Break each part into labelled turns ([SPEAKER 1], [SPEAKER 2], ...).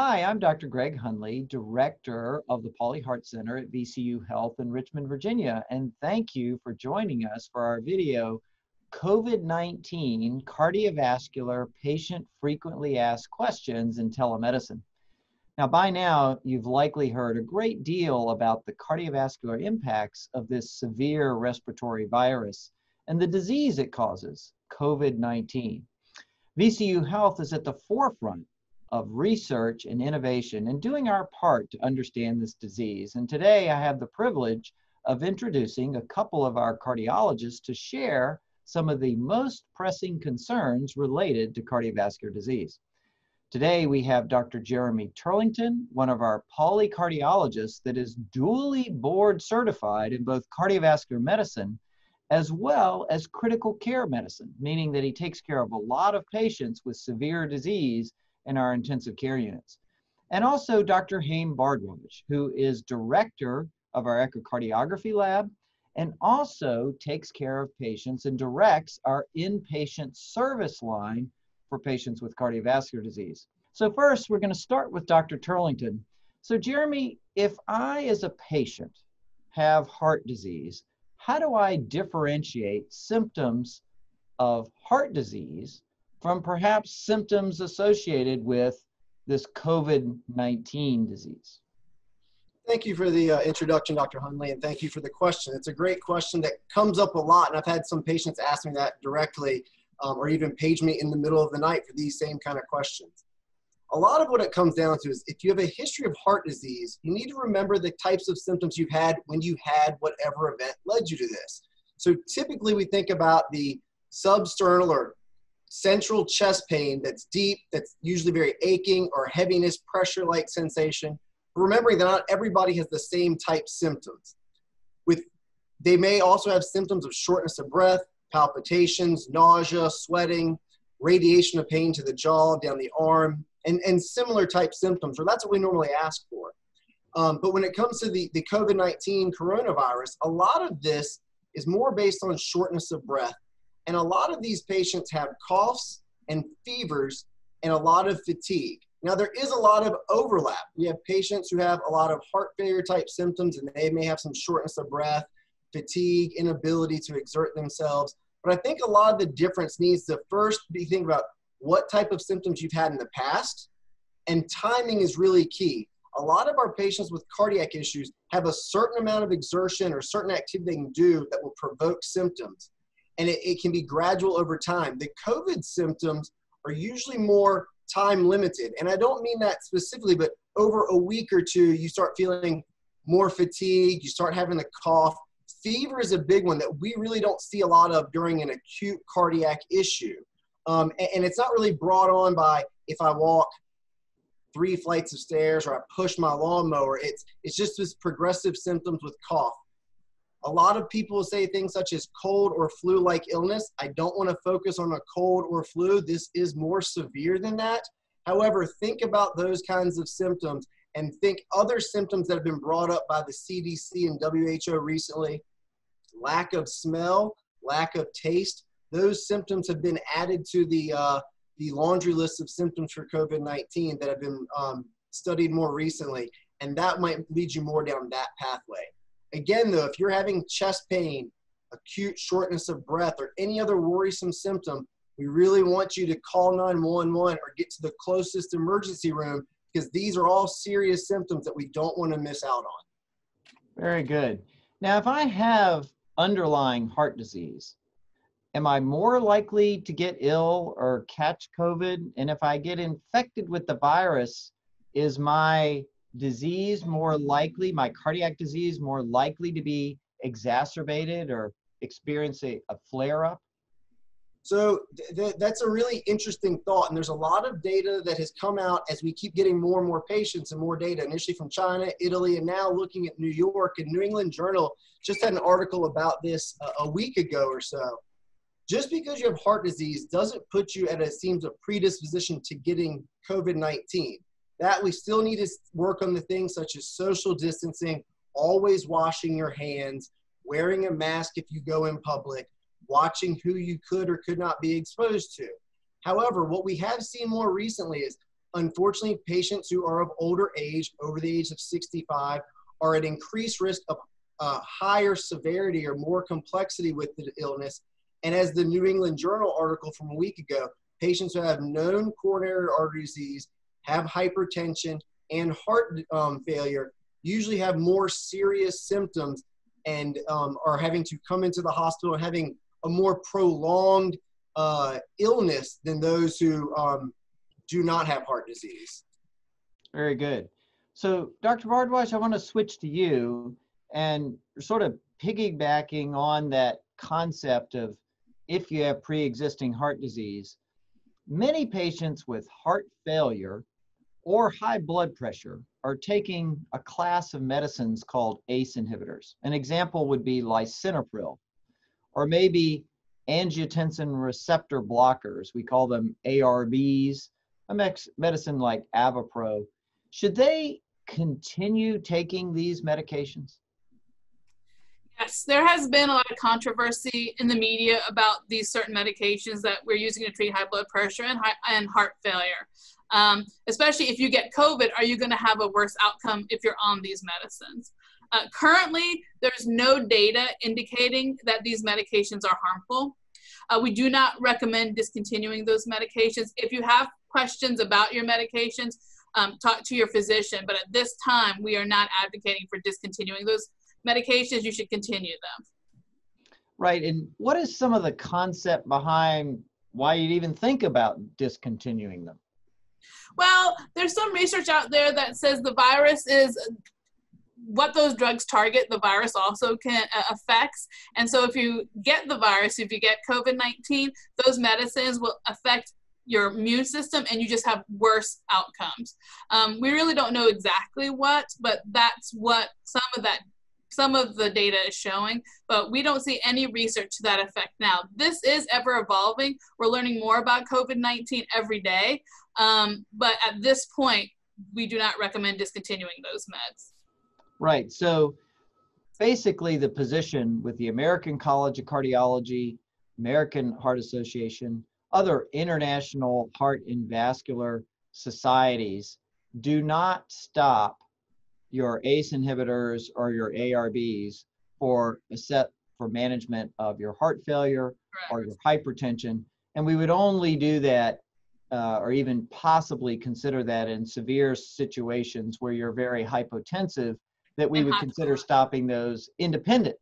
[SPEAKER 1] Hi, I'm Dr. Greg Hundley, Director of the Pauley Heart Center at VCU Health in Richmond, Virginia, and thank you for joining us for our video, COVID-19 Cardiovascular Patient Frequently Asked Questions in Telemedicine. Now, by now, you've likely heard a great deal about the cardiovascular impacts of this severe respiratory virus and the disease it causes, COVID-19. VCU Health is at the forefront of research and innovation and doing our part to understand this disease. And today I have the privilege of introducing a couple of our cardiologists to share some of the most pressing concerns related to cardiovascular disease. Today we have Dr. Jeremy Turlington, one of our Pauley cardiologists that is dually board certified in both cardiovascular medicine as well as critical care medicine, meaning that he takes care of a lot of patients with severe disease in our intensive care units. And also Dr. Hem Bhardwaj, who is director of our echocardiography lab and also takes care of patients and directs our inpatient service line for patients with cardiovascular disease. So first, we're going to start with Dr. Turlington. So Jeremy, if I as a patient have heart disease, how do I differentiate symptoms of heart disease from perhaps symptoms associated with this COVID-19 disease?
[SPEAKER 2] Thank you for the uh, introduction, Dr. Hundley, and thank you for the question. It's a great question that comes up a lot, and I've had some patients ask me that directly um, or even page me in the middle of the night for these same kind of questions. A lot of what it comes down to is if you have a history of heart disease, you need to remember the types of symptoms you've had when you had whatever event led you to this. So typically we think about the substernal or central chest pain that's deep, that's usually very aching or heaviness, pressure like sensation. Remembering that not everybody has the same type symptoms. With they may also have symptoms of shortness of breath, palpitations, nausea, sweating, radiation of pain to the jaw, down the arm, and, and similar type symptoms, or that's what we normally ask for. Um, but when it comes to the, the COVID 19 coronavirus, a lot of this is more based on shortness of breath and a lot of these patients have coughs and fevers and a lot of fatigue. Now, there is a lot of overlap. We have patients who have a lot of heart failure type symptoms, and they may have some shortness of breath, fatigue, inability to exert themselves. But I think a lot of the difference needs to first be think about what type of symptoms you've had in the past, and timing is really key. A lot of our patients with cardiac issues have a certain amount of exertion or certain activity they can do that will provoke symptoms and it, it can be gradual over time. The COVID symptoms are usually more time limited. And I don't mean that specifically, but over a week or two, you start feeling more fatigue, you start having the cough. Fever is a big one that we really don't see a lot of during an acute cardiac issue. Um, and, and it's not really brought on by if I walk three flights of stairs or I push my lawnmower. It's, it's just this progressive symptoms with cough. A lot of people say things such as cold or flu like illness. I don't want to focus on a cold or flu. This is more severe than that. However, think about those kinds of symptoms and think other symptoms that have been brought up by the CDC and WHO recently lack of smell, lack of taste. Those symptoms have been added to the, uh, the laundry list of symptoms for COVID 19 that have been um, studied more recently. And that might lead you more down that pathway. Again, though, if you're having chest pain, acute shortness of breath, or any other worrisome symptom, we really want you to call 911 or get to the closest emergency room because these are all serious symptoms that we don't want to miss out on.
[SPEAKER 1] Very good. Now, if I have underlying heart disease, am I more likely to get ill or catch COVID? And if I get infected with the virus, is my disease more likely, my cardiac disease more likely to be exacerbated or experience a, a flare up?
[SPEAKER 2] So th- that's a really interesting thought. And there's a lot of data that has come out as we keep getting more and more patients and more data, initially from China, Italy, and now looking at New York. And New England Journal just had an article about this a, a week ago or so. Just because you have heart disease doesn't put you at a seems a predisposition to getting COVID 19. That we still need to work on the things such as social distancing, always washing your hands, wearing a mask if you go in public, watching who you could or could not be exposed to. However, what we have seen more recently is unfortunately, patients who are of older age, over the age of 65, are at increased risk of uh, higher severity or more complexity with the illness. And as the New England Journal article from a week ago, patients who have known coronary artery disease, have hypertension, and heart um, failure usually have more serious symptoms and um, are having to come into the hospital having a more prolonged uh, illness than those who um, do not have heart disease.
[SPEAKER 1] Very good. So, Dr. Bhardwaj, I want to switch to you and sort of piggybacking on that concept of if you have pre existing heart disease, many patients with heart failure or high blood pressure are taking a class of medicines called ACE inhibitors. An example would be lisinopril, or maybe angiotensin receptor blockers. We call them ARBs, a medicine like Avapro. Should they continue taking these medications?
[SPEAKER 3] Yes, there has been a lot of controversy in the media about these certain medications that we're using to treat high blood pressure and, high, and heart failure. Um, especially if you get COVID, are you going to have a worse outcome if you're on these medicines? Uh, currently, there's no data indicating that these medications are harmful. Uh, we do not recommend discontinuing those medications. If you have questions about your medications, um, talk to your physician. But at this time, we are not advocating for discontinuing those medications. You should continue them.
[SPEAKER 1] Right. And what is some of the concept behind why you'd even think about discontinuing them?
[SPEAKER 3] Well, there's some research out there that says the virus is what those drugs target the virus also can uh, affects and so if you get the virus if you get covid-19 those medicines will affect your immune system and you just have worse outcomes um, we really don't know exactly what but that's what some of that some of the data is showing, but we don't see any research to that effect now. This is ever evolving. We're learning more about COVID 19 every day, um, but at this point, we do not recommend discontinuing those meds.
[SPEAKER 1] Right. So basically, the position with the American College of Cardiology, American Heart Association, other international heart and vascular societies do not stop your ACE inhibitors or your ARBs for a set for management of your heart failure or your hypertension. And we would only do that uh, or even possibly consider that in severe situations where you're very hypotensive, that we would consider stopping those independent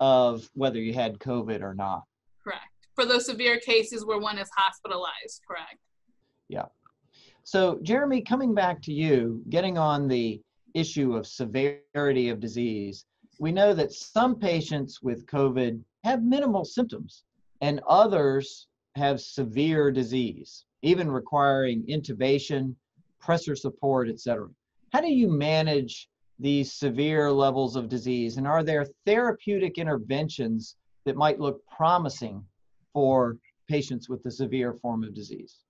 [SPEAKER 1] of whether you had COVID or not.
[SPEAKER 3] Correct. For those severe cases where one is hospitalized, correct.
[SPEAKER 1] Yeah. So, Jeremy, coming back to you, getting on the issue of severity of disease, we know that some patients with COVID have minimal symptoms and others have severe disease, even requiring intubation, pressor support, etc. How do you manage these severe levels of disease? And are there therapeutic interventions that might look promising for patients with the severe form of disease?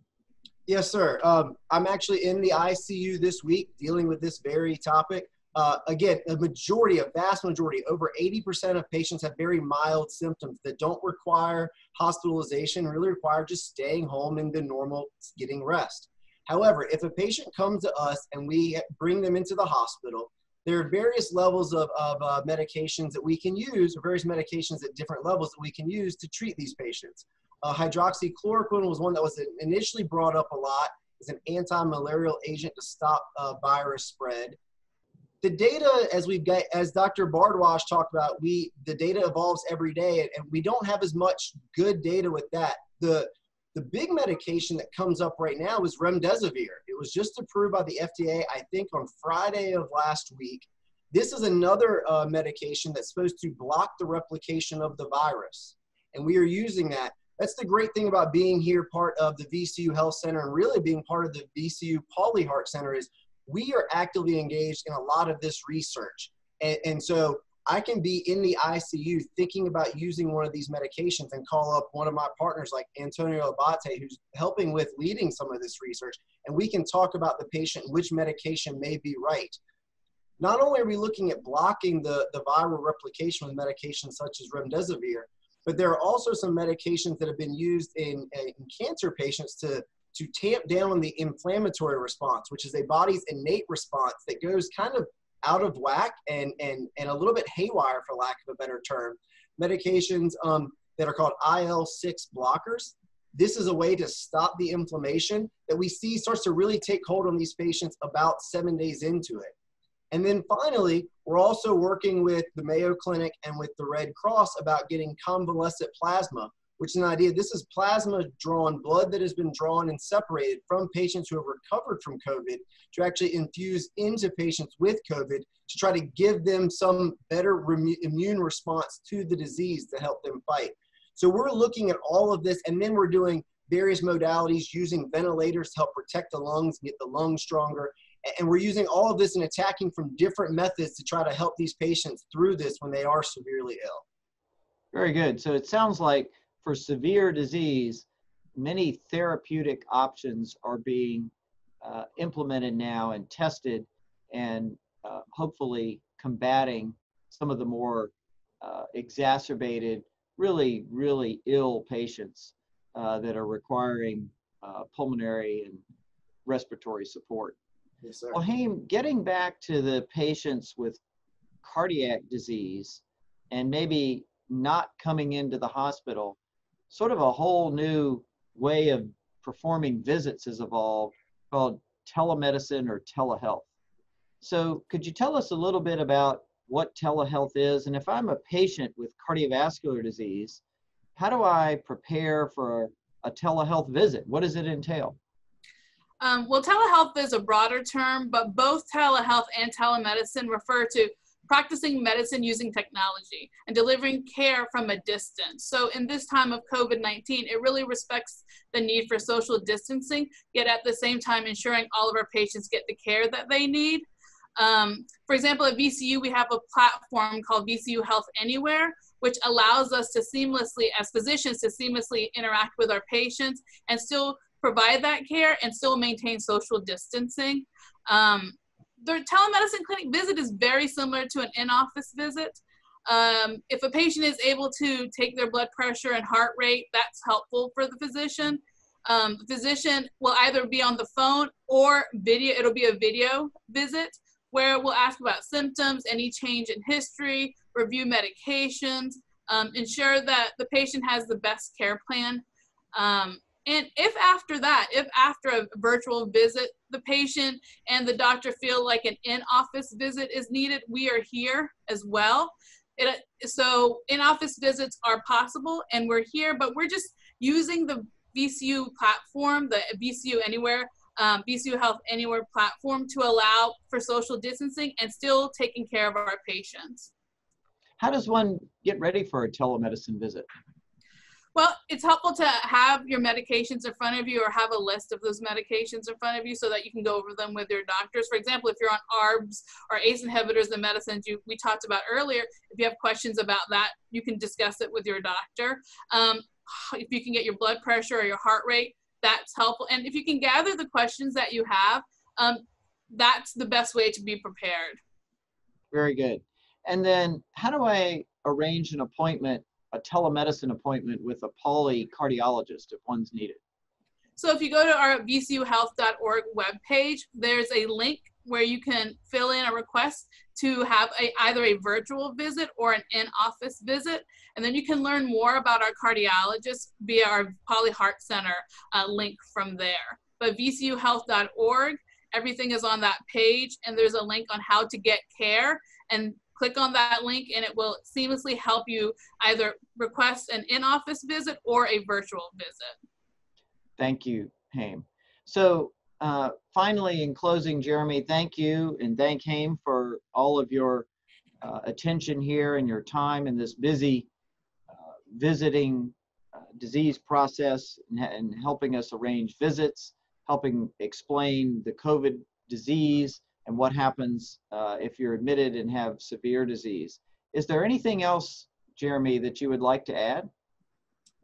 [SPEAKER 2] Yes, sir. Um, I'm actually in the ICU this week dealing with this very topic. Uh, again, a majority, a vast majority, over 80% of patients have very mild symptoms that don't require hospitalization, really require just staying home and the normal getting rest. However, if a patient comes to us and we bring them into the hospital, there are various levels of, of uh, medications that we can use, or various medications at different levels that we can use to treat these patients. Uh, hydroxychloroquine was one that was initially brought up a lot as an anti-malarial agent to stop uh, virus spread. The data, as we've got, as Dr. Bhardwaj talked about, we the data evolves every day, and, we don't have as much good data with that. The the big medication that comes up right now is remdesivir. It was just approved by the FDA, I think, on Friday of last week. This is another uh, medication that's supposed to block the replication of the virus, and we are using that that's the great thing about being here part of the VCU Health Center and really being part of the VCU Pauley Heart Center is we are actively engaged in a lot of this research. And, and so I can be in the ICU thinking about using one of these medications and call up one of my partners like Antonio Abbate, who's helping with leading some of this research. And we can talk about the patient, which medication may be right. Not only are we looking at blocking the, the viral replication with medications such as remdesivir, but there are also some medications that have been used in, in cancer patients to to tamp down the inflammatory response, which is a body's innate response that goes kind of out of whack and, and, and a little bit haywire, for lack of a better term. Medications um, that are called IL 6 blockers. This is a way to stop the inflammation that we see starts to really take hold on these patients about seven days into it. And then finally, we're also working with the Mayo Clinic and with the Red Cross about getting convalescent plasma, which is an idea. This is plasma drawn, blood that has been drawn and separated from patients who have recovered from COVID to actually infuse into patients with COVID to try to give them some better immune response to the disease to help them fight. So we're looking at all of this, and then we're doing various modalities using ventilators to help protect the lungs get the lungs stronger. And we're using all of this and attacking from different methods to try to help these patients through this when they are severely ill.
[SPEAKER 1] Very good. So it sounds like for severe disease, many therapeutic options are being uh, implemented now and tested and uh, hopefully combating some of the more uh, exacerbated, really, really ill patients uh, that are requiring uh, pulmonary and respiratory support.
[SPEAKER 2] Yes, sir.
[SPEAKER 1] Well, Hem, getting back to the patients with cardiac disease and maybe not coming into the hospital, sort of a whole new way of performing visits has evolved called telemedicine or telehealth. So, could you tell us a little bit about what telehealth is? And if I'm a patient with cardiovascular disease, how do I prepare for a telehealth visit? What does it entail?
[SPEAKER 3] Um, well, telehealth is a broader term, but both telehealth and telemedicine refer to practicing medicine using technology and delivering care from a distance. So, in this time of COVID 19, it really respects the need for social distancing, yet at the same time ensuring all of our patients get the care that they need. Um, for example, at VCU, we have a platform called VCU Health Anywhere, which allows us to seamlessly, as physicians, to seamlessly interact with our patients and still provide that care and still maintain social distancing. Um, the telemedicine clinic visit is very similar to an in-office visit. Um, if a patient is able to take their blood pressure and heart rate, that's helpful for the physician. Um, the physician will either be on the phone or video, it'll be a video visit where we'll ask about symptoms, any change in history, review medications, um, ensure that the patient has the best care plan. Um, and if after that, if after a virtual visit, the patient and the doctor feel like an in-office visit is needed, we are here as well. It, so in-office visits are possible and we're here, but we're just using the VCU platform, the VCU Anywhere, um, VCU Health Anywhere platform to allow for social distancing and still taking care of our patients.
[SPEAKER 1] How does one get ready for a telemedicine visit?
[SPEAKER 3] Well, it's helpful to have your medications in front of you or have a list of those medications in front of you so that you can go over them with your doctors. For example, if you're on ARBs or ACE inhibitors, the medicines you, we talked about earlier, if you have questions about that, you can discuss it with your doctor. Um, if you can get your blood pressure or your heart rate, that's helpful. And if you can gather the questions that you have, um, that's the best way to be prepared.
[SPEAKER 1] Very good. And then how do I arrange an appointment a telemedicine appointment with a Pauley cardiologist if one's needed?
[SPEAKER 3] So if you go to our vcuhealth.org webpage, there's a link where you can fill in a request to have a, either a virtual visit or an in-office visit. And then you can learn more about our cardiologist via our Pauley Heart Center uh, link from there. But vcuhealth.org, everything is on that page and there's a link on how to get care. And click on that link and it will seamlessly help you either request an in-office visit or a virtual visit.
[SPEAKER 1] Thank you, Hem. So uh, finally, in closing, Jeremy, thank you and thank Hem for all of your uh, attention here and your time in this busy uh, visiting uh, disease process and, and helping us arrange visits, helping explain the COVID disease, and what happens uh, if you're admitted and have severe disease. Is there anything else, Jeremy, that you would like to add?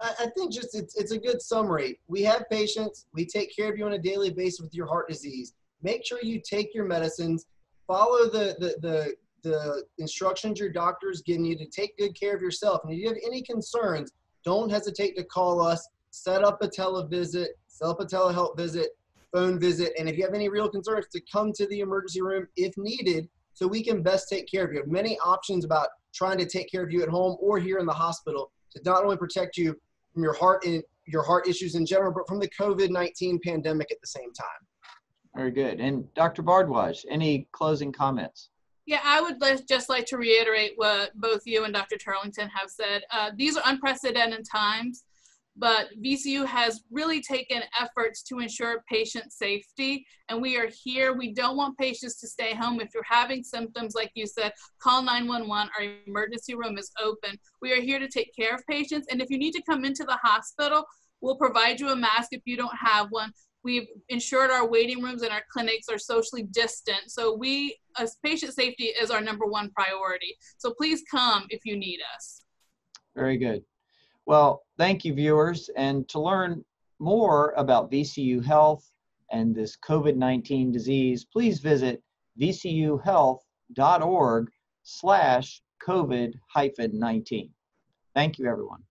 [SPEAKER 2] I think just it's, it's a good summary. We have patients. We take care of you on a daily basis with your heart disease. Make sure you take your medicines. Follow the, the, the, the instructions your doctor is giving you to take good care of yourself. And if you have any concerns, don't hesitate to call us. set up a televisit, set up a telehealth visit, phone visit, and if you have any real concerns, to come to the emergency room if needed so we can best take care of you. Many options about trying to take care of you at home or here in the hospital to not only protect you from your heart and your heart issues in general, but from the COVID-19 pandemic at the same time.
[SPEAKER 1] Very good. And Dr. Bhardwaj, any closing comments?
[SPEAKER 3] Yeah, I would just like to reiterate what both you and Dr. Turlington have said. Uh, these are unprecedented times but VCU has really taken efforts to ensure patient safety. And we are here. We don't want patients to stay home. If you're having symptoms, like you said, call 911. Our emergency room is open. We are here to take care of patients. And if you need to come into the hospital, we'll provide you a mask if you don't have one. We've ensured our waiting rooms and our clinics are socially distant. So we, as patient safety is our number one priority. So please come if you need us.
[SPEAKER 1] Very good. Well, thank you, viewers. And to learn more about VCU Health and this COVID-19 disease, please visit vcuhealth.org slash COVID-19. Thank you, everyone.